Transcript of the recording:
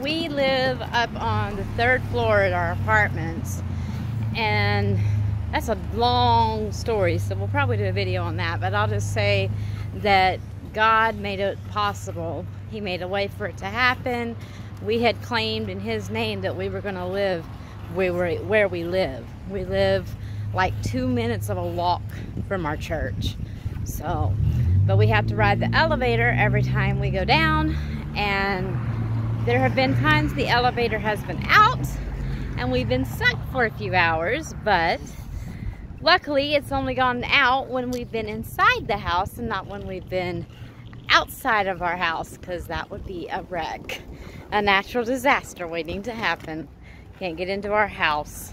we live up on the third floor at our apartments and that's a long story so we'll probably do a video on that but I'll just say that God made it possible. He made a way for it to happen. We had claimed in his name that we were going to live where, we where we live. We live like two minutes of a walk from our church so but we have to ride the elevator every time we go down and there have been times the elevator has been out and we've been stuck for a few hours, but luckily it's only gone out when we've been inside the house and not when we've been outside of our house because that would be a wreck, a natural disaster waiting to happen. Can't get into our house.